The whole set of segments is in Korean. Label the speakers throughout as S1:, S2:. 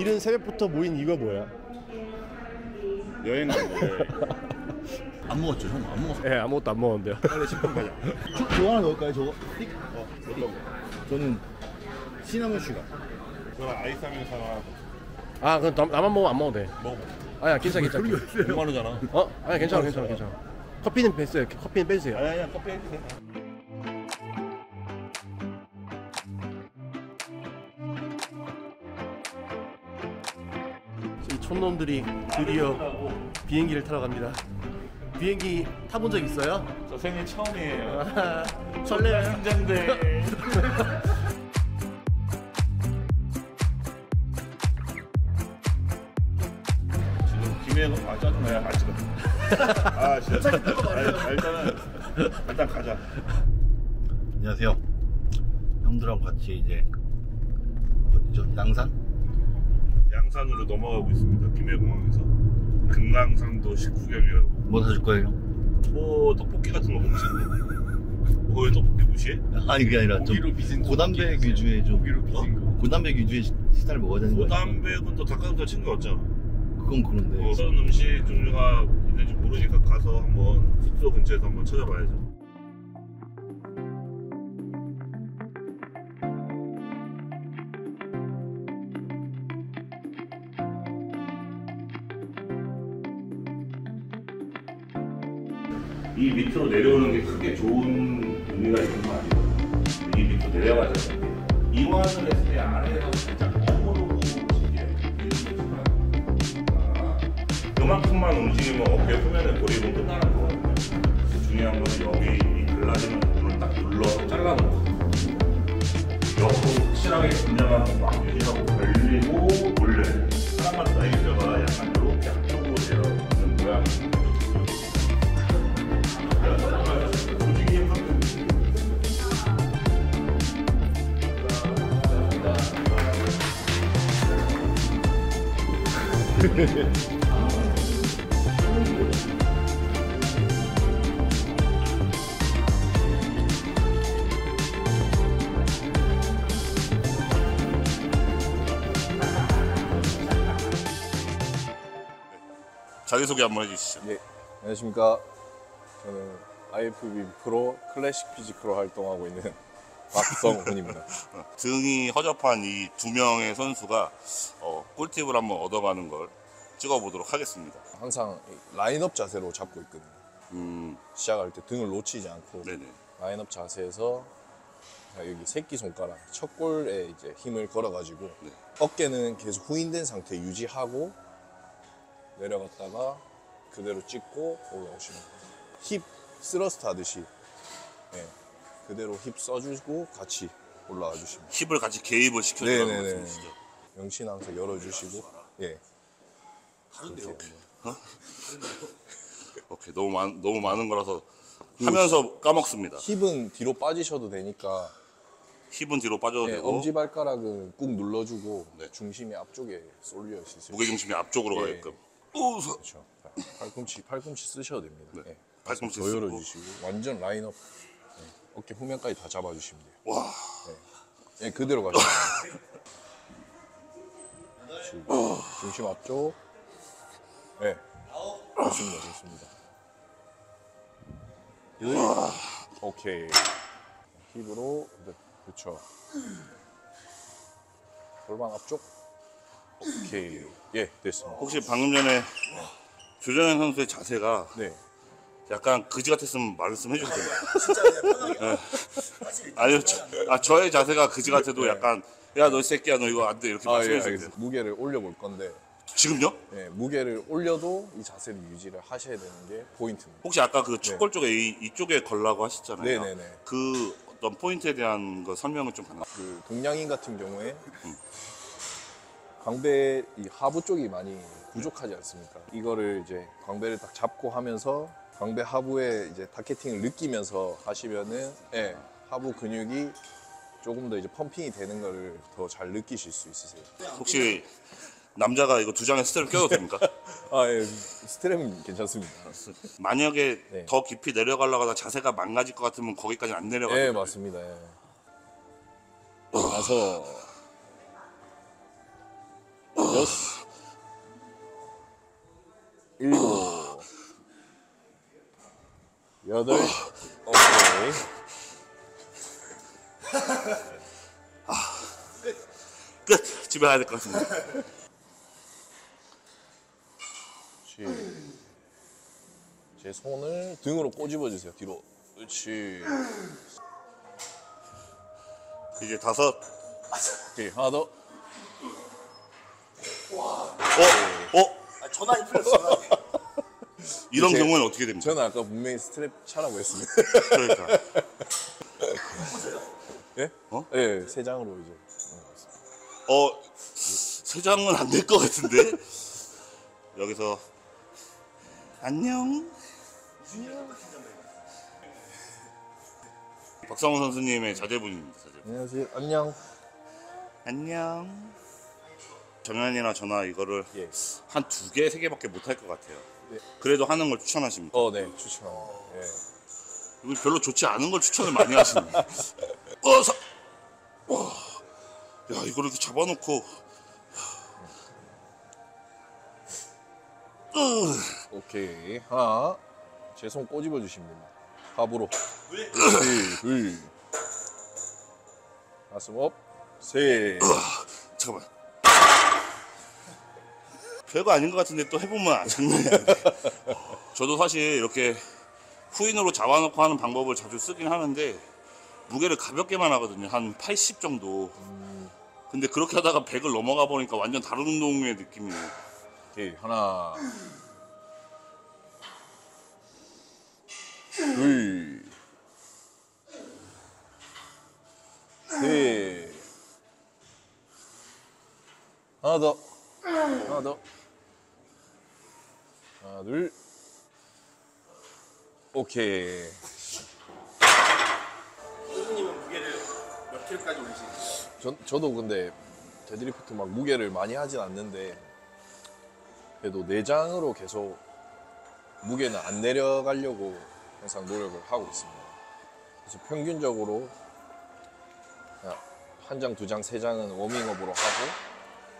S1: 이른 새벽부터 모인 이유가 뭐야?
S2: 여행 간데 안 먹었죠 형? 안 먹었어
S1: 예, 아무것도 안 먹었는데요.
S2: 빨리 식품 가자 저, 저거 하나 넣을까요 저거? 띡? 어 어떤 거? 저는 시나몬 슈가
S3: 저는 아이스 하면서 하나
S1: 아, 그럼 남- 나만 먹으면 안 먹어도 돼.
S3: 먹어.
S1: 아니야, 괜찮아, 괜찮아.
S2: 100만 원이잖아
S1: 어? 아니, 괜찮아, 괜찮아, 괜찮아. 커피는 빼세요. 커피는 빼주세요.
S2: 아니 아니 커피
S1: 이 촌놈들이 드디어 비행기를 타러 갑니다. 비행기 타본 적 있어요?
S2: 저 생일 처음이에요.
S1: 아, 설레요.
S2: 긴장돼 지금 김혜영 아 짜증나요 아 지금 아 진짜. 아, 일단은 일단 가자. 안녕하세요. 형들하고 같이 이제 어디죠 양산
S3: 양산으로 넘어가고 있습니다. 김해공항에서 금강산도 식후경이라고.
S2: 뭐 사줄 거예요?
S3: 뭐 떡볶이 같은 거 먹지. 뭐왜 떡볶이 무시해?
S2: 아니 그게 아니라 좀
S3: 고기로 빚은
S2: 고단백
S3: 떡볶이
S2: 위주의 좀
S3: 고기로 빚은 거.
S2: 고단백 위주의 식사를 먹어야 되는 거야
S3: 고단백은 또 닭가슴살 챙겨 왔잖아.
S2: 그건 그런데
S3: 어떤 음식 종류가 있는지 모르니까 가서 한번 숙소 근처에서 한번 찾아봐야죠. 내려오는 게 크게 좋은 의미가 있는 건 아니거든요. 이 밑으로 되는데 이완을 했을 때 아래에서 살짝 어그로고 움직여요. 아, 그만큼만 움직이면 어깨 후면의 고립은 끝나는 거거든요. 중요한 건 여기 이 글라지는 부분을 딱 눌러서 잘라놓고 옆으로 확실하게 긴장하고 막 유지하고 벌리고 올려야 돼요. 사람마다 사이즈가 약간 이렇게 앞쪽으로 내려가는 모양. 움직임 자기소개 한번 해주시죠.
S4: 네, 안녕하십니까. 저는 IFB 프로 클래식 피지크로 활동하고 있는 박성훈입니다.
S3: 등이 허접한 이 두 명의 선수가 어, 꿀팁을 한번 얻어가는 걸 찍어보도록 하겠습니다.
S4: 항상 이 라인업 자세로 잡고 있거든요.
S3: 음,
S4: 시작할 때 등을 놓치지 않고
S3: 네네.
S4: 라인업 자세에서 자, 여기 새끼 손가락 첫 골에 이제 힘을 걸어가지고
S3: 네.
S4: 어깨는 계속 후인된 상태 유지하고 내려갔다가 그대로 찍고 올라오시는 거예요. hip thrust 하듯이 예, 그대로 힙 써주고 같이 올라와 주시면.
S3: 힙을 같이 개입을 시켜주라는
S4: 네네네.
S3: 말씀이시죠.
S4: 명신 항상 열어주시고 예 그렇게
S3: 오케이. 어? 오케이 너무 많 너무 많은 거라서 하면서 까먹습니다.
S4: 힙은 뒤로 빠지셔도 되니까
S3: 힙은 뒤로 빠져도
S4: 예,
S3: 되고
S4: 엄지 발가락은 꾹 눌러주고
S3: 네.
S4: 중심이 앞쪽에 쏠려 있으세요.
S3: 무게 중심이 앞쪽으로
S4: 예.
S3: 가게끔. 우서.
S4: 그렇죠. 팔꿈치 팔꿈치 쓰셔도 됩니다.
S3: 네.
S4: 예.
S3: 팔꿈치
S4: 더
S3: 쓰고.
S4: 열어주시고 완전 라인업 예. 어깨 후면까지 다 잡아주시면 돼요.
S3: 와.
S4: 예, 그대로 가시면 돼요. 그렇지. 중심 앞쪽. 예. 좋습니다, 좋습니다. 의. 오케이. 힙으로 네, 그렇죠. 골반 앞쪽. 오케이. 예, 됐습니다.
S3: 혹시 방금 전에 조정현 선수의 자세가
S4: 네.
S3: 약간 그지 같았으면 말씀해 주세요. 네. 아니요, 저, 아, 저의 자세가 그지 같아도 약간 야 너 새끼야 너 이거 안 돼 이렇게
S4: 아, 예,
S3: 말씀해 주세요.
S4: 알겠습니다. 무게를 올려볼 건데
S3: 지금요?
S4: 예, 무게를 올려도 이 자세를 유지를 하셔야 되는 게 포인트입니다.
S3: 혹시 아까 그 축골 쪽에 이, 이쪽에 걸라고 하셨잖아요.
S4: 네네네.
S3: 그 어떤 포인트에 대한 거 설명을 좀 가능.
S4: 그 동양인 같은 경우에 광배 이 하부 쪽이 많이 부족하지 않습니까? 이거를 이제 광배를 딱 잡고 하면서 광배 하부에 이제 targeting을 느끼면서 하시면은 예, 하부 근육이 조금 더 이제 pumping이 되는 거를 더 잘 느끼실 수 있으세요.
S3: 혹시 남자가 이거 두 장에 strap을 껴도 됩니까?
S4: 아, 예, strap은 괜찮습니다.
S3: 만약에
S4: 네.
S3: 더 깊이 내려가려고 하다 자세가 망가질 것 같으면 거기까지 안 내려가요.
S4: 예, 맞습니다. 예. 나서 여섯, 일곱, 여덟, 오케이.
S3: 끝. 집에 가야 될 것 같습니다.
S4: 그렇지. 제 손을 등으로 꼬집어 주세요. 뒤로. 그렇지.
S3: 이제 다섯.
S4: 오케이. 하나 더.
S3: 어? 어?
S2: 아, 전화기 풀렸어.
S3: 이런
S4: 제-
S3: 경우는 어떻게 됩니까?
S4: 저는 아까 분명히 스트랩 차라고 했습니다.
S3: 그러니까.
S4: 예?
S3: 어?
S4: 예, 세 장으로 이제.
S3: 어, 세 장은 안 될 것 같은데? 여기서, 안녕. 박상호 선수님의 자제분입니다, 자제분.
S4: 안녕하세요. 안녕.
S3: 안녕. 정현이나 저나 이거를
S4: 예.
S3: 한 두 개, 세 개밖에 못 할 것 같아요.
S4: 네.
S3: 그래도 하는 걸 추천하십니까?
S4: 어, 네, 추천합니다. 예.
S3: 이거 별로 좋지 않은 걸 추천을 많이 하시네. 어, 사... 와. 야, 이걸 이렇게 잡아놓고. 으.
S4: 오케이. 하나. 제 손 꼬집어 주시면 됩니다. 합으로. 둘. 가슴 up. 셋.
S3: 잠깐만. 별거 아닌 것 같은데 또 해보면 장난이 아닌데. 저도 사실 이렇게 후인으로 잡아놓고 하는 방법을 자주 쓰긴 하는데 무게를 가볍게만 하거든요. 한 80 정도. 근데 그렇게 하다가 100을 넘어가 보니까 완전 다른 운동의 느낌이에요.
S4: 오케이. 하나. 둘. 셋. 하나 더. 하나 더. 하나, 둘. 오케이.
S2: 선생님은 무게를 몇 킬로까지 올리시는지.
S4: 전, 저도 근데 데드리프트 막 무게를 많이 하진 않는데 그래도 네 장으로 계속 무게는 안 내려가려고 항상 노력을 하고 있습니다. 그래서 평균적으로 한 장, 두 장, 세 장은 워밍업으로 하고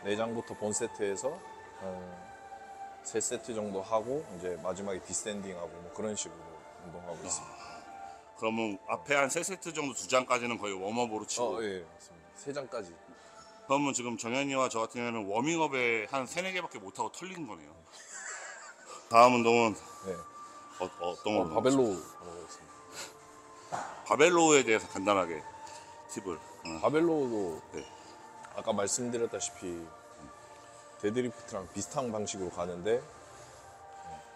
S4: 네 장부터 본 세트에서 한세 세트 정도 하고 이제 마지막에 descending하고 뭐 그런 식으로 운동하고 있습니다.
S3: 그러면 앞에 한 세 세트 정도 두 장까지는 거의 warm-up으로 치고
S4: 어, 예, 맞습니다. 세 장까지.
S3: 그러면 지금 정현이와 저 같은 경우는 워밍업에 한 세네 개밖에 못 하고 털린 거네요. 다음 운동은
S4: 네.
S3: 어, 어떤
S4: 어,
S3: 거?
S4: barbell row 하고 있습니다.
S3: 바벨로에 대해서 간단하게 팁을. 응.
S4: barbell row도
S3: 네.
S4: 아까 말씀드렸다시피 deadlift랑 비슷한 방식으로 가는데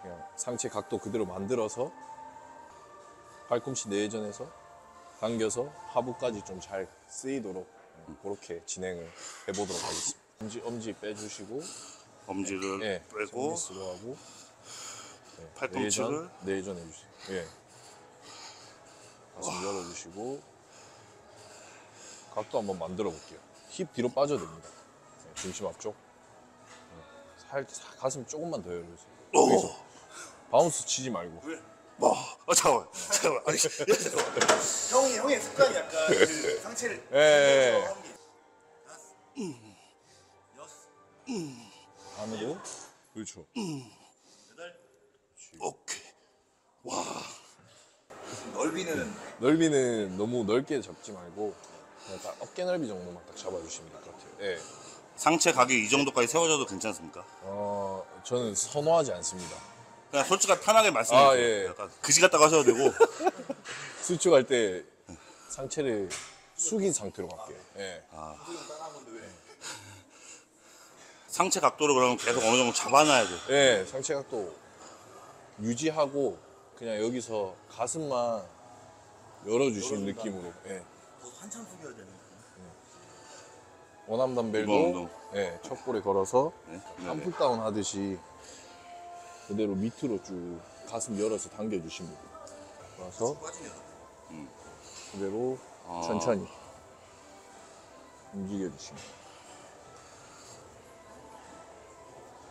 S4: 그냥 상체 각도 그대로 만들어서 팔꿈치 내전에서 당겨서 하부까지 좀 잘 쓰이도록 그렇게 진행을 해보도록 하겠습니다. 엄지 엄지 빼주시고
S3: 엄지를
S4: 예,
S3: 빼고
S4: 손기스로 하고 네,
S3: 팔꿈치를?
S4: 내전, 해주시고 예. 가슴 열어주시고 각도 한번 만들어 볼게요. 힙 뒤로 빠져도 됩니다. 네, 중심 앞쪽. 네, 살, 살- 가슴 조금만 더 열어주세요.
S3: 오!
S4: 여기서 바운스 치지 말고.
S3: 뭐? 어 잠깐만 잠깐만 아니 야, 잠깐만
S2: 형이 형의 습관이 약간 그 상체를
S4: 예, 예, 예.
S2: 하는 게
S4: 안으로. 그렇죠.
S3: 오케이
S2: 넓이는
S4: 넓이는 너무 넓게 잡지 말고 그냥 딱 어깨 넓이 정도만 딱 잡아주시면 될 것 같아요. 예.
S3: 상체 각이 이 정도까지 세워져도 괜찮습니까?
S4: 어, 저는 선호하지 않습니다.
S3: 그냥 솔직하게 편하게 말씀해 주세요
S4: 아, 예.
S3: 약간 그지 같다고 하셔도 되고
S4: 수축할 때 상체를 숙인 상태로 갈게요. 예.
S3: 상체 각도를 그러면 계속 어느 정도 잡아놔야 돼
S4: 예, 상체 각도 유지하고 그냥 여기서 가슴만 열어주시는 느낌으로. 예.
S2: 한참 숙여야 되는
S4: 원암
S3: 이번
S4: 담벨도
S3: 운동.
S4: 예, 척골에 걸어서
S3: 네? 네,
S4: 한
S3: 네.
S4: 풋다운 하듯이 그대로 밑으로 쭉 가슴 열어서 당겨주시면 돼요. 그래서 그대로
S3: 아.
S4: 천천히 움직여주시면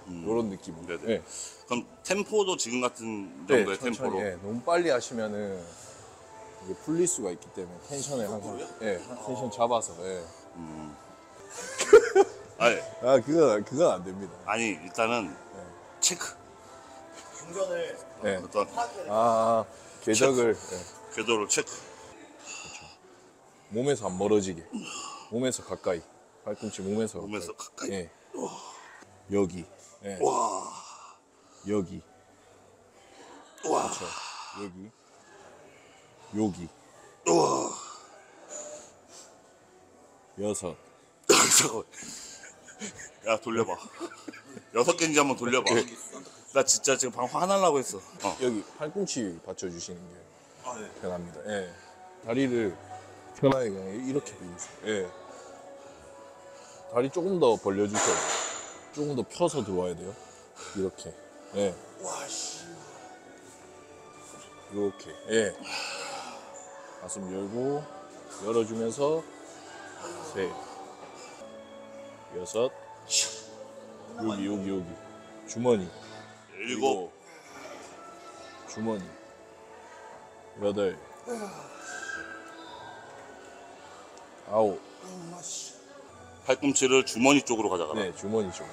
S4: 이런 느낌으로.
S3: 음. 네네.
S4: 예.
S3: 그럼 템포도 지금 같은
S4: 네,
S3: 정도의
S4: 천천히.
S3: 템포로
S4: 예, 너무 빨리 하시면은 이게 풀릴 수가 있기 때문에 텐션을 항상 예, 텐션 잡아서 예.
S3: 아니,
S4: 아 그건 그건 안 됩니다.
S3: 아니 일단은 체크.
S2: 중전을
S4: 네.
S3: 어떤
S4: 아 궤적을 예.
S3: 궤도를 체크.
S4: 몸에서 안 멀어지게 몸에서 가까이 발꿈치 몸에서
S3: 몸에서 가까이.
S4: 예. 여기 예. 여기 그렇죠 여기 여기
S3: 우와.
S4: 여섯
S3: 잠깐만. 야 돌려봐. 여섯 개인지 한번 돌려봐. 나 진짜 지금 방 화나려고 했어. 어.
S4: 여기 팔꿈치 받쳐주시는 게
S2: 아, 네.
S4: 편합니다. 예. 다리를 편하게 그냥 이렇게 비우세요. 예. 다리 조금 더 벌려주셔야 돼요. 조금 더 펴서 들어와야 돼요. 이렇게. 예.
S2: 와, 씨.
S4: 이렇게. 예. 가슴 열고 열어주면서 셋, 여섯, 여기 여기 여기 주머니
S3: 일곱.
S4: 주머니 여덟 아홉
S3: 팔꿈치를 주머니 쪽으로 가져가라.
S4: 네 주머니 쪽.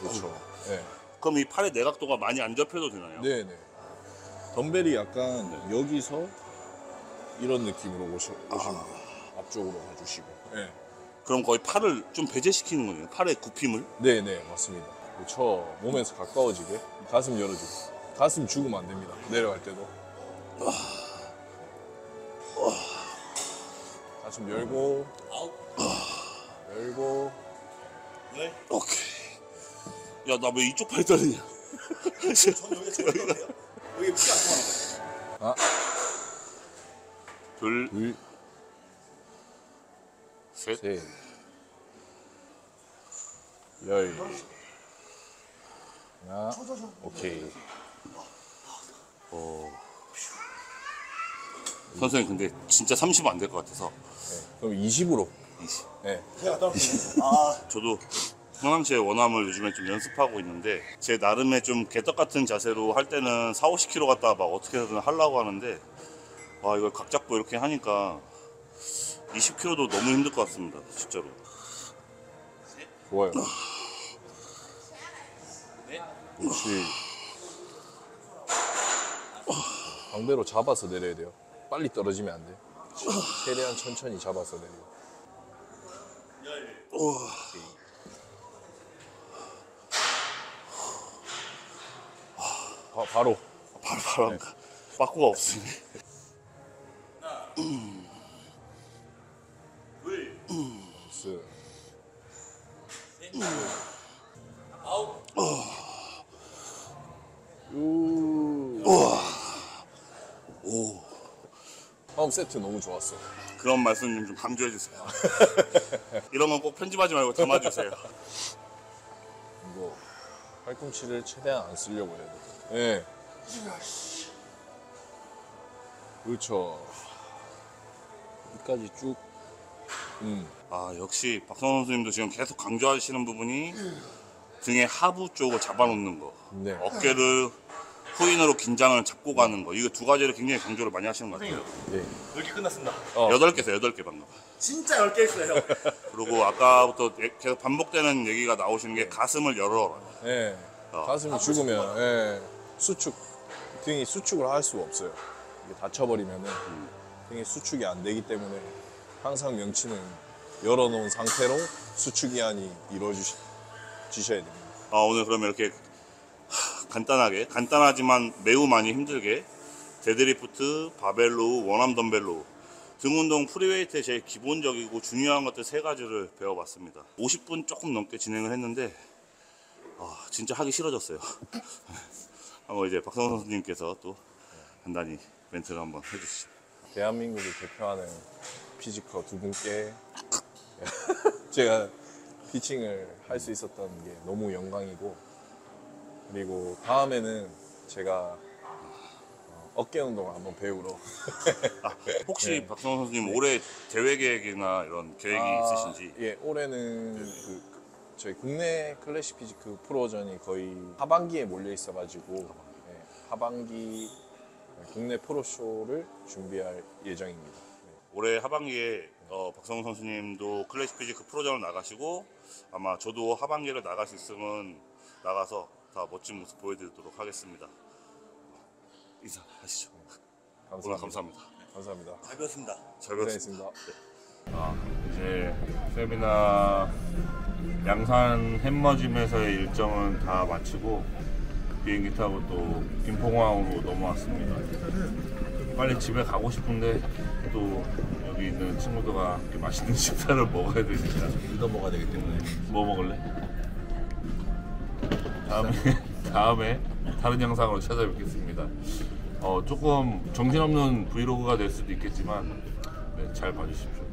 S4: 그렇죠. 네.
S3: 그럼 이 팔의 내각도가 많이 안 접혀도 되나요?
S4: 네 네. 덤벨이 약간 여기서 이런 느낌으로 오시, 오시면 돼요. 앞쪽으로 가주시고. 네.
S3: 그럼 거의 팔을 좀 배제시키는 거네요. 팔의 굽힘을.
S4: 네 네 맞습니다. 그렇죠 몸에서 가까워지게. 가슴 열어주고. 가슴 죽으면 안 됩니다. 내려갈 때도 가슴 열고. 열고.
S3: 오케이. 야, 나 왜 이쪽 팔 떨리냐?
S2: 저는 여기 제일 편해요. 여기 피가 안 통하는 거예요.
S3: 둘,
S4: 둘,
S3: 셋.
S4: 셋, 열, 하나, 오케이.
S3: 선생님, 근데 진짜 30은 안 될 것 같아서.
S4: 네, 그럼 20으로.
S3: 20.
S4: 네.
S2: 아,
S3: 저도 평상시에 원암을 요즘에 좀 연습하고 있는데 제 나름의 좀 개떡 같은 자세로 할 때는 4, 50kg 갖다가 막 어떻게든 하려고 하는데 와 이걸 각 잡고 이렇게 하니까 20kg도 너무 힘들 것 같습니다 진짜로
S4: 좋아요. 그렇지. 방배로 잡아서 내려야 돼요. 빨리 떨어지면 안 돼. 최대한 천천히 잡아서 내려. 바, 바로.
S3: 바로 바로 네. 빠꾸가 없으니
S4: 스. 오. 세트 너무 좋았어.
S3: 그런 말씀 좀 강조해 주세요 이런 건 꼭 편집하지 말고 담아 주세요
S4: 이거 팔꿈치를 최대한 안 쓰려고 해야 돼. 예. 그렇죠. 여기까지 쭉. 음.
S3: 아 역시 박성원 선생님도 지금 계속 강조하시는 부분이 등의 하부 쪽을 잡아놓는 거
S4: 네.
S3: 어깨를 후인으로 긴장을 잡고 가는 거 이거 두 가지를 굉장히 강조를 많이 하시는 것 같아요
S4: 네.
S2: 여기 끝났습니다.
S4: 어.
S3: 여덟 개에서 여덟 개 방금
S2: 진짜 10개 했어요.
S3: 그리고 아까부터 예- 계속 반복되는 얘기가 나오시는 게 가슴을 열어라
S4: 예.
S3: 어.
S4: 가슴이 죽으면 예. 수축 등이 수축을 할 수가 없어요. 이게 다쳐버리면은 등이 수축이 안 되기 때문에 항상 명치는 열어놓은 상태로 수축 이완이 이루어지셔야 됩니다.
S3: 아, 오늘 그러면 이렇게 하, 간단하게 간단하지만 매우 많이 힘들게 deadlift, barbell row, one arm dumbbell row 등 운동 free weight의 제일 기본적이고 중요한 것들 세 가지를 배워봤습니다. 50분 조금 넘게 진행을 했는데 아, 진짜 하기 싫어졌어요. 한번 이제 박성호 선수님께서 또 간단히 멘트를 한번 해주시죠.
S4: 대한민국을 대표하는 피지커 두 분께 제가 teaching을 할 수 있었던 게 너무 영광이고 그리고 다음에는 제가 어, 어깨 운동을 한번 배우러
S3: 아, 혹시
S4: 네.
S3: 박성호 선수님 올해 대회 계획이나 이런 계획이 있으신지
S4: 예, 올해는 그 저희 국내 classic physique 프로전이 거의 하반기에 몰려 있어가지고 예, 하반기 국내 pro show를 준비할 예정입니다. 네.
S3: 올해 하반기에 어, 박성훈 선수님도 classic physique 프로전을 나가시고 아마 저도 하반기를 나갈 수 있으면 나가서 다 멋진 모습 보여드리도록 하겠습니다. 인사하시죠. 오늘 감사합니다.
S4: 감사합니다.
S3: 잘 배웠습니다. 잘 배웠습니다.
S4: 고생했습니다.
S3: 아, 이제 세미나 양산 햄머짐에서의 일정은 다 마치고 비행기 타고 또 김포공항으로 넘어왔습니다. 빨리 집에 가고 싶은데 또 여기 있는 친구들과 맛있는 식사를 먹어야 되니까
S2: 이거 먹어야 되기 때문에.
S3: 뭐 먹을래? 다음에 다음에 다른 영상으로 찾아뵙겠습니다. 어, 조금 정신없는 브이로그가 될 수도 있겠지만 네, 잘 봐주십시오.